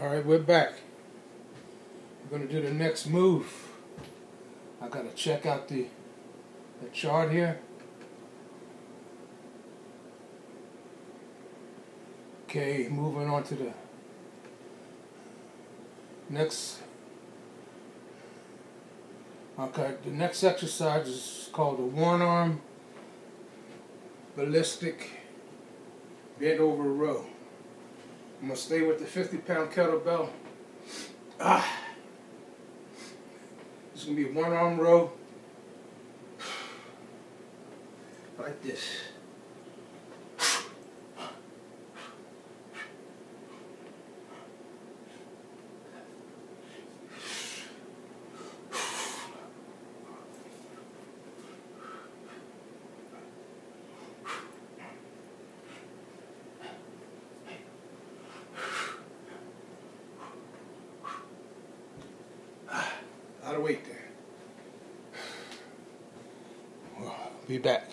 All right, we're back. We're gonna do the next move. I gotta check out the the chart here. Okay, moving on to the next. Okay, the next exercise is called the one arm ballistic bent over row. I'm gonna stay with the 50 pound kettlebell. Ah. It's gonna be one arm row. Like this. Out of weight there. Be back.